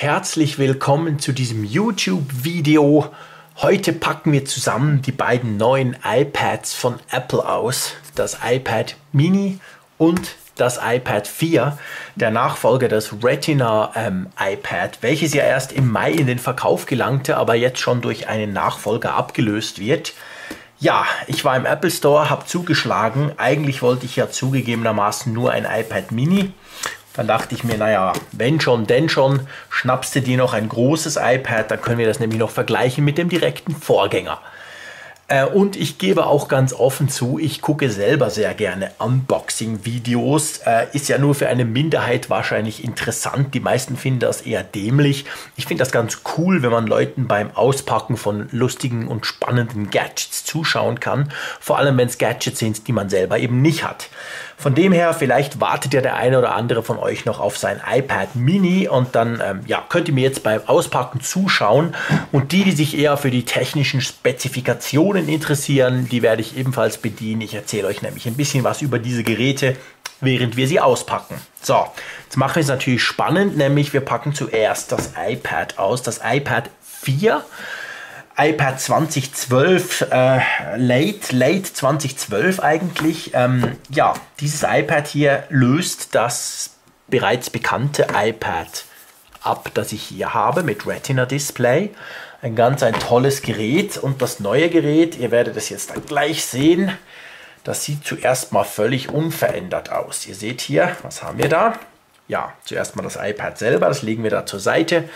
Herzlich willkommen zu diesem YouTube-Video. Heute packen wir zusammen die beiden neuen iPads von Apple aus. Das iPad Mini und das iPad 4, der Nachfolger des Retina ähm, iPad, welches ja erst im Mai in den Verkauf gelangte, aber jetzt schon durch einen Nachfolger abgelöst wird. Ja, ich war im Apple Store, habe zugeschlagen. Eigentlich wollte ich ja zugegebenermaßen nur ein iPad Mini. Dann dachte ich mir, naja, wenn schon, denn schon, schnappst du dir noch ein großes iPad, dann können wir das nämlich noch vergleichen mit dem direkten Vorgänger. Äh, und ich gebe auch ganz offen zu, ich gucke selber sehr gerne Unboxing-Videos. Äh, ist ja nur für eine Minderheit wahrscheinlich interessant. Die meisten finden das eher dämlich. Ich finde das ganz cool, wenn man Leuten beim Auspacken von lustigen und spannenden Gadgets zuschauen kann. Vor allem, wenn es Gadgets sind, die man selber eben nicht hat. Von dem her, vielleicht wartet ja der eine oder andere von euch noch auf sein iPad Mini und dann ähm, ja, könnt ihr mir jetzt beim Auspacken zuschauen. Und die, die sich eher für die technischen Spezifikationen interessieren, die werde ich ebenfalls bedienen. Ich erzähle euch nämlich ein bisschen was über diese Geräte, während wir sie auspacken. So, jetzt machen wir es natürlich spannend, nämlich wir packen zuerst das iPad aus, das iPad 4 iPad 2012, äh, late, late 2012 eigentlich. Ähm, ja, dieses iPad hier löst das bereits bekannte iPad ab, das ich hier habe mit Retina Display. Ein ganz ein tolles Gerät und das neue Gerät, ihr werdet es jetzt dann gleich sehen, das sieht zuerst mal völlig unverändert aus. Ihr seht hier, was haben wir da? Ja, zuerst mal das iPad selber, das legen wir da zur Seite.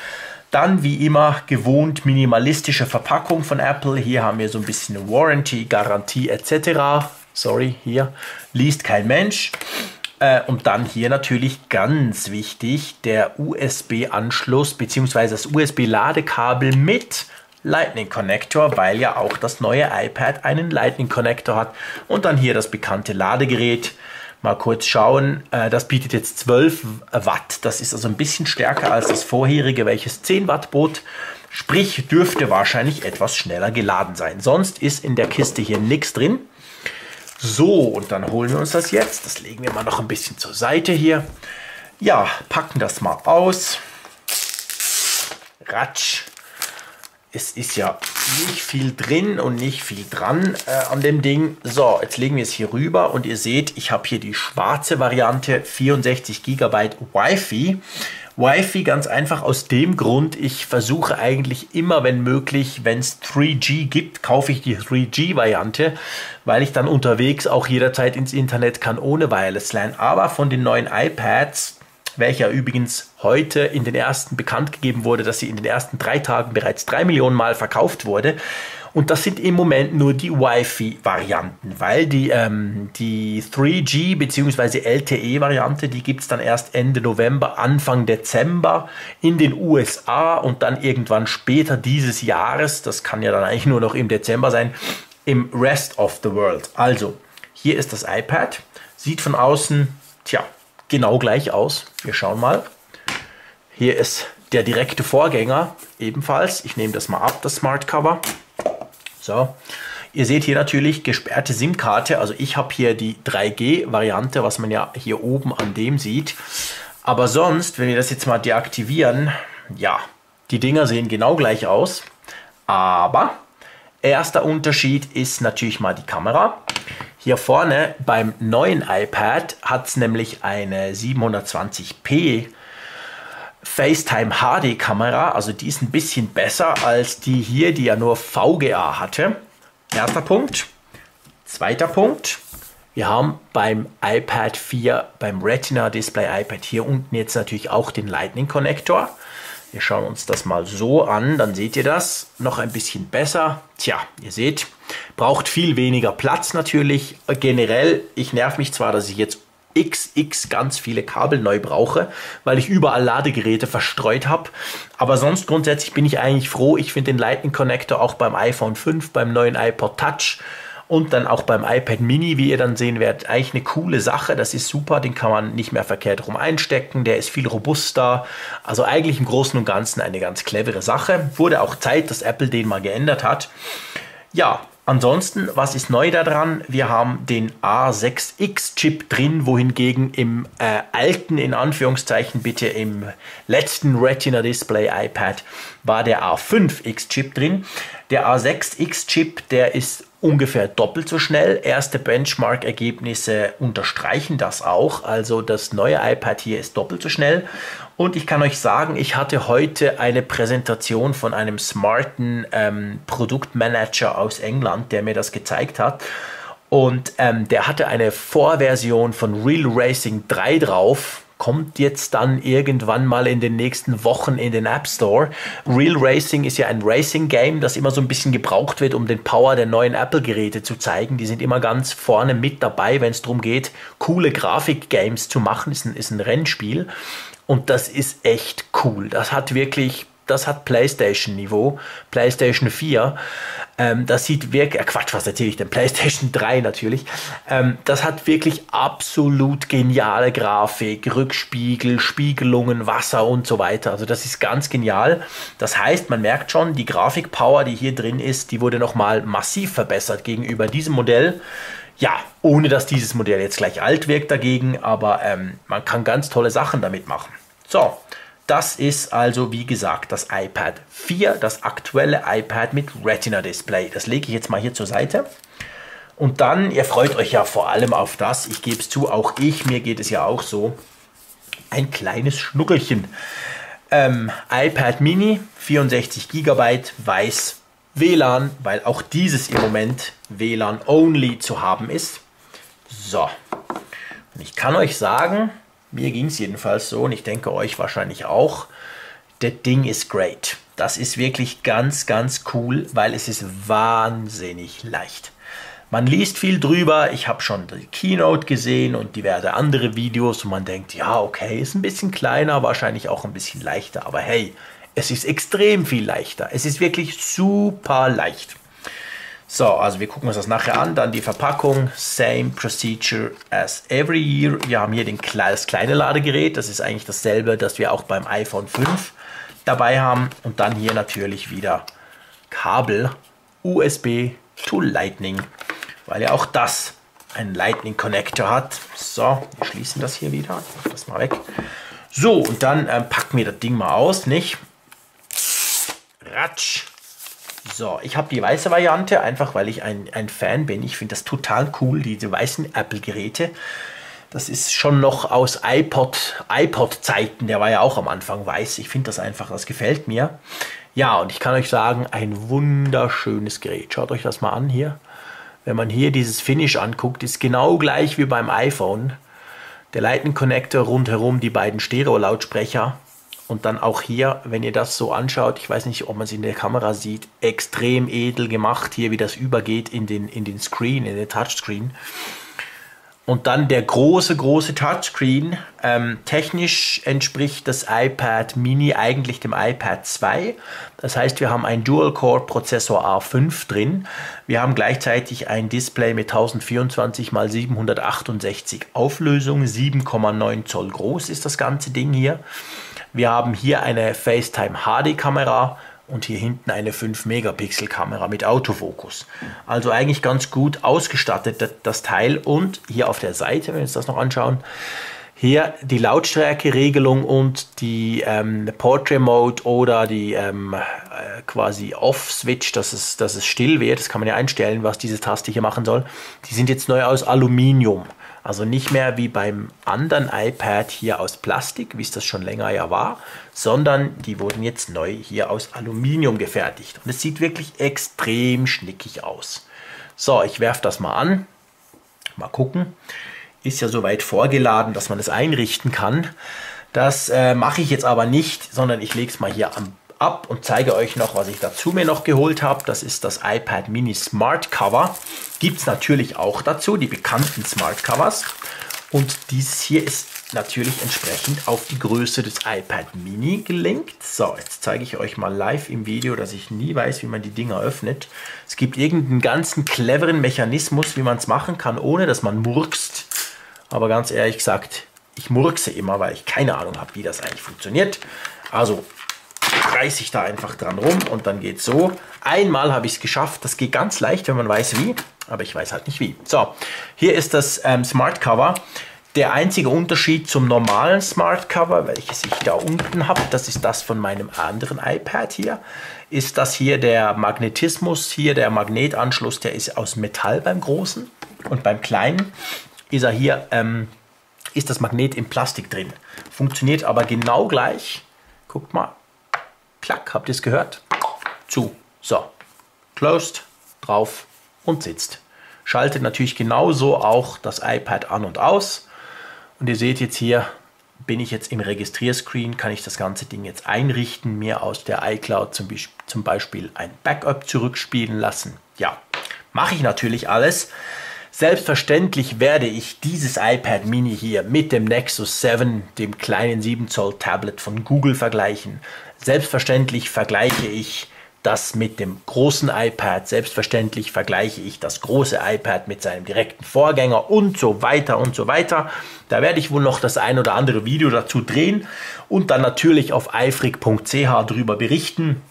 Dann wie immer gewohnt minimalistische Verpackung von Apple. Hier haben wir so ein bisschen Warranty, Garantie etc. Sorry, hier liest kein Mensch. Äh, und dann hier natürlich ganz wichtig der USB-Anschluss bzw. das USB-Ladekabel mit Lightning Connector, weil ja auch das neue iPad einen Lightning Connector hat. Und dann hier das bekannte Ladegerät mal kurz schauen. Äh, das bietet jetzt 12 Watt. Das ist also ein bisschen stärker als das vorherige, welches 10 Watt bot. Sprich, dürfte wahrscheinlich etwas schneller geladen sein. Sonst ist in der Kiste hier nichts drin. So, und dann holen wir uns das jetzt. Das legen wir mal noch ein bisschen zur Seite hier. Ja, packen das mal aus. Ratsch es ist ja nicht viel drin und nicht viel dran äh, an dem Ding. So, jetzt legen wir es hier rüber und ihr seht, ich habe hier die schwarze Variante 64 GB Wi-Fi. Wi-Fi ganz einfach aus dem Grund, ich versuche eigentlich immer, wenn möglich, wenn es 3G gibt, kaufe ich die 3G-Variante, weil ich dann unterwegs auch jederzeit ins Internet kann ohne Wireless LAN. Aber von den neuen iPads welcher übrigens heute in den ersten bekannt gegeben wurde, dass sie in den ersten drei Tagen bereits drei Millionen Mal verkauft wurde. Und das sind im Moment nur die Wi-Fi-Varianten, weil die, ähm, die 3G bzw. LTE-Variante, die gibt es dann erst Ende November, Anfang Dezember in den USA und dann irgendwann später dieses Jahres, das kann ja dann eigentlich nur noch im Dezember sein, im Rest of the World. Also, hier ist das iPad, sieht von außen, tja, genau gleich aus. Wir schauen mal. Hier ist der direkte Vorgänger ebenfalls. Ich nehme das mal ab, das Smart Cover. So, ihr seht hier natürlich gesperrte SIM-Karte. Also ich habe hier die 3G-Variante, was man ja hier oben an dem sieht. Aber sonst, wenn wir das jetzt mal deaktivieren, ja, die Dinger sehen genau gleich aus. Aber erster Unterschied ist natürlich mal die Kamera. Hier vorne beim neuen iPad hat es nämlich eine 720p FaceTime HD Kamera, also die ist ein bisschen besser als die hier, die ja nur VGA hatte. Erster Punkt. Zweiter Punkt. Wir haben beim iPad 4, beim Retina Display iPad hier unten jetzt natürlich auch den Lightning Connector. Wir schauen uns das mal so an, dann seht ihr das noch ein bisschen besser. Tja, ihr seht, braucht viel weniger Platz natürlich. Generell, ich nerv mich zwar, dass ich jetzt XX ganz viele Kabel neu brauche, weil ich überall Ladegeräte verstreut habe. Aber sonst grundsätzlich bin ich eigentlich froh. Ich finde den Lightning Connector auch beim iPhone 5, beim neuen iPod Touch und dann auch beim iPad Mini, wie ihr dann sehen werdet, eigentlich eine coole Sache. Das ist super, den kann man nicht mehr verkehrt rum einstecken, der ist viel robuster. Also eigentlich im Großen und Ganzen eine ganz clevere Sache. Wurde auch Zeit, dass Apple den mal geändert hat. Ja, Ansonsten, was ist neu daran? Wir haben den A6X-Chip drin, wohingegen im äh, alten, in Anführungszeichen bitte im letzten Retina-Display iPad war der A5X-Chip drin. Der A6X-Chip, der ist ungefähr doppelt so schnell. Erste Benchmark-Ergebnisse unterstreichen das auch. Also das neue iPad hier ist doppelt so schnell. Und ich kann euch sagen, ich hatte heute eine Präsentation von einem smarten ähm, Produktmanager aus England, der mir das gezeigt hat. Und ähm, der hatte eine Vorversion von Real Racing 3 drauf kommt jetzt dann irgendwann mal in den nächsten Wochen in den App Store. Real Racing ist ja ein Racing-Game, das immer so ein bisschen gebraucht wird, um den Power der neuen Apple-Geräte zu zeigen. Die sind immer ganz vorne mit dabei, wenn es darum geht, coole Grafik-Games zu machen. Ist ein, ist ein Rennspiel. Und das ist echt cool. Das hat wirklich das hat PlayStation-Niveau, PlayStation 4. Ähm, das sieht wirklich, äh Quatsch, was erzähle ich denn? PlayStation 3 natürlich. Ähm, das hat wirklich absolut geniale Grafik, Rückspiegel, Spiegelungen, Wasser und so weiter. Also das ist ganz genial. Das heißt, man merkt schon, die Grafikpower, die hier drin ist, die wurde nochmal massiv verbessert gegenüber diesem Modell. Ja, ohne dass dieses Modell jetzt gleich alt wirkt dagegen, aber ähm, man kann ganz tolle Sachen damit machen. So, das ist also wie gesagt das iPad 4, das aktuelle iPad mit Retina Display. Das lege ich jetzt mal hier zur Seite. Und dann, ihr freut euch ja vor allem auf das, ich gebe es zu, auch ich, mir geht es ja auch so, ein kleines Schnuckelchen. Ähm, iPad Mini, 64 GB, weiß WLAN, weil auch dieses im Moment WLAN-only zu haben ist. So, und ich kann euch sagen, mir ging es jedenfalls so und ich denke euch wahrscheinlich auch. Das Ding ist great. Das ist wirklich ganz, ganz cool, weil es ist wahnsinnig leicht. Man liest viel drüber. Ich habe schon die Keynote gesehen und diverse andere Videos und man denkt, ja, okay, ist ein bisschen kleiner, wahrscheinlich auch ein bisschen leichter. Aber hey, es ist extrem viel leichter. Es ist wirklich super leicht. So, also wir gucken uns das nachher an. Dann die Verpackung. Same procedure as every year. Wir haben hier den, das kleine Ladegerät. Das ist eigentlich dasselbe, das wir auch beim iPhone 5 dabei haben. Und dann hier natürlich wieder Kabel USB to Lightning, weil ja auch das einen Lightning Connector hat. So, wir schließen das hier wieder. Ich mach das mal weg. So, und dann ähm, packen wir das Ding mal aus, nicht? Ratsch. So, ich habe die weiße Variante, einfach weil ich ein, ein Fan bin. Ich finde das total cool, diese weißen Apple-Geräte. Das ist schon noch aus iPod, iPod-Zeiten, der war ja auch am Anfang weiß. Ich finde das einfach, das gefällt mir. Ja, und ich kann euch sagen, ein wunderschönes Gerät. Schaut euch das mal an hier. Wenn man hier dieses Finish anguckt, ist genau gleich wie beim iPhone. Der Lightning Connector rundherum, die beiden Stereo-Lautsprecher. Und dann auch hier, wenn ihr das so anschaut, ich weiß nicht, ob man es in der Kamera sieht, extrem edel gemacht hier, wie das übergeht in den, in den Screen, in den Touchscreen. Und dann der große, große Touchscreen. Ähm, technisch entspricht das iPad Mini eigentlich dem iPad 2. Das heißt, wir haben einen Dual-Core-Prozessor A5 drin. Wir haben gleichzeitig ein Display mit 1024 x 768 Auflösung. 7,9 Zoll groß ist das ganze Ding hier. Wir haben hier eine FaceTime HD-Kamera und hier hinten eine 5-Megapixel-Kamera mit Autofokus. Also eigentlich ganz gut ausgestattet das Teil und hier auf der Seite, wenn wir uns das noch anschauen, hier die Lautstärkeregelung und die ähm, Portrait Mode oder die ähm, äh, quasi Off-Switch, dass es, dass es still wird. Das kann man ja einstellen, was diese Taste hier machen soll. Die sind jetzt neu aus Aluminium. Also nicht mehr wie beim anderen iPad hier aus Plastik, wie es das schon länger ja war, sondern die wurden jetzt neu hier aus Aluminium gefertigt. Und es sieht wirklich extrem schnickig aus. So, ich werfe das mal an. Mal gucken. Ist ja soweit vorgeladen, dass man es einrichten kann. Das äh, mache ich jetzt aber nicht, sondern ich lege es mal hier am ab und zeige euch noch, was ich dazu mir noch geholt habe. Das ist das iPad Mini Smart Cover. Gibt es natürlich auch dazu, die bekannten Smart Covers. Und dieses hier ist natürlich entsprechend auf die Größe des iPad Mini gelenkt. So, jetzt zeige ich euch mal live im Video, dass ich nie weiß, wie man die Dinger öffnet. Es gibt irgendeinen ganzen cleveren Mechanismus, wie man es machen kann, ohne dass man murkst. Aber ganz ehrlich gesagt, ich murkse immer, weil ich keine Ahnung habe, wie das eigentlich funktioniert. Also reiße ich da einfach dran rum und dann geht so. Einmal habe ich es geschafft. Das geht ganz leicht, wenn man weiß wie, aber ich weiß halt nicht wie. So, hier ist das ähm, Smart Cover. Der einzige Unterschied zum normalen Smart Cover, welches ich da unten habe, das ist das von meinem anderen iPad hier, ist, dass hier der Magnetismus, hier der Magnetanschluss, der ist aus Metall beim großen und beim kleinen ist er hier, ähm, ist das Magnet in Plastik drin. Funktioniert aber genau gleich. Guckt mal, klack, habt ihr es gehört? Zu. So, closed, drauf und sitzt. Schaltet natürlich genauso auch das iPad an und aus und ihr seht jetzt hier, bin ich jetzt im Registrierscreen, kann ich das ganze Ding jetzt einrichten, mir aus der iCloud zum, zum Beispiel ein Backup zurückspielen lassen. Ja, mache ich natürlich alles. Selbstverständlich werde ich dieses iPad Mini hier mit dem Nexus 7, dem kleinen 7 Zoll Tablet von Google vergleichen. Selbstverständlich vergleiche ich das mit dem großen iPad. Selbstverständlich vergleiche ich das große iPad mit seinem direkten Vorgänger und so weiter und so weiter. Da werde ich wohl noch das ein oder andere Video dazu drehen und dann natürlich auf eifrig.ch darüber berichten.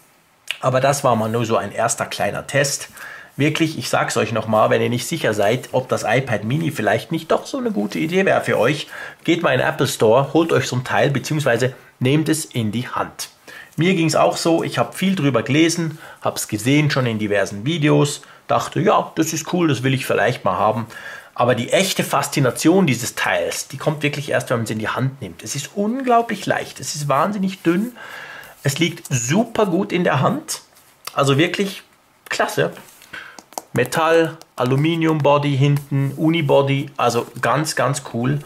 Aber das war mal nur so ein erster kleiner Test. Wirklich, ich sage es euch nochmal, wenn ihr nicht sicher seid, ob das iPad Mini vielleicht nicht doch so eine gute Idee wäre für euch, geht mal in den Apple Store, holt euch so ein Teil bzw. nehmt es in die Hand. Mir ging es auch so, ich habe viel drüber gelesen, habe es gesehen schon in diversen Videos, dachte, ja, das ist cool, das will ich vielleicht mal haben. Aber die echte Faszination dieses Teils, die kommt wirklich erst, wenn man es in die Hand nimmt. Es ist unglaublich leicht, es ist wahnsinnig dünn, es liegt super gut in der Hand, also wirklich klasse. Metall, Aluminium Body hinten, Unibody, also ganz, ganz cool.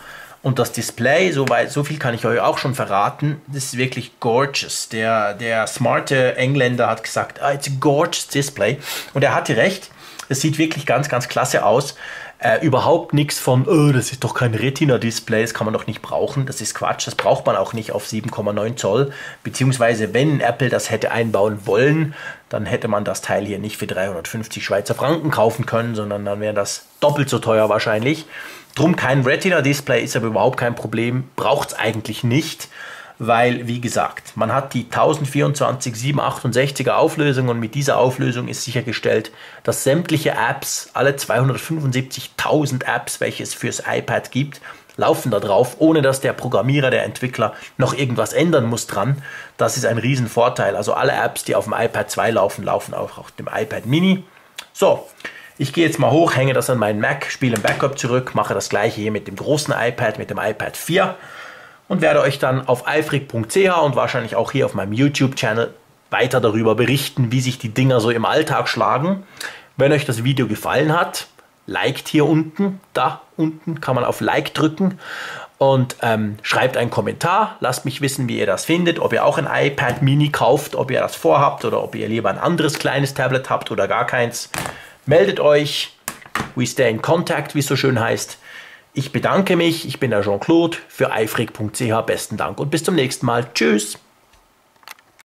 Und das Display, so, weit, so viel kann ich euch auch schon verraten, das ist wirklich gorgeous. Der, der smarte Engländer hat gesagt, ah, it's a gorgeous Display. Und er hatte recht, es sieht wirklich ganz, ganz klasse aus. Äh, überhaupt nichts von, oh, das ist doch kein Retina-Display, das kann man doch nicht brauchen. Das ist Quatsch, das braucht man auch nicht auf 7,9 Zoll. Beziehungsweise, wenn Apple das hätte einbauen wollen, dann hätte man das Teil hier nicht für 350 Schweizer Franken kaufen können, sondern dann wäre das doppelt so teuer wahrscheinlich. Drum kein Retina-Display ist aber überhaupt kein Problem, braucht es eigentlich nicht, weil, wie gesagt, man hat die 1024 768er Auflösung und mit dieser Auflösung ist sichergestellt, dass sämtliche Apps, alle 275.000 Apps, welche es fürs iPad gibt, laufen da drauf, ohne dass der Programmierer, der Entwickler noch irgendwas ändern muss dran. Das ist ein Riesenvorteil. Also alle Apps, die auf dem iPad 2 laufen, laufen auch auf dem iPad Mini. So, ich gehe jetzt mal hoch, hänge das an meinen Mac, spiele ein Backup zurück, mache das gleiche hier mit dem großen iPad, mit dem iPad 4 und werde euch dann auf eifrig.ch und wahrscheinlich auch hier auf meinem YouTube-Channel weiter darüber berichten, wie sich die Dinger so im Alltag schlagen. Wenn euch das Video gefallen hat, liked hier unten, da unten kann man auf Like drücken und ähm, schreibt einen Kommentar, lasst mich wissen, wie ihr das findet, ob ihr auch ein iPad Mini kauft, ob ihr das vorhabt oder ob ihr lieber ein anderes kleines Tablet habt oder gar keins. Meldet euch. We stay in contact, wie es so schön heißt. Ich bedanke mich. Ich bin der Jean-Claude für eifrig.ch. Besten Dank und bis zum nächsten Mal. Tschüss.